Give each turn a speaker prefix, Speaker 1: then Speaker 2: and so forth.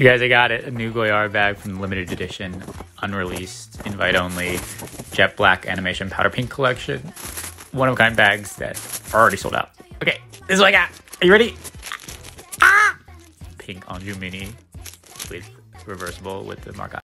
Speaker 1: You guys, I got it. A new Goyard bag from the limited edition, unreleased, invite only, jet black animation powder pink collection. One of kind bags that are already sold out. Okay, this is what I got. Are you ready? Ah! Pink Anjou Mini with reversible with the mark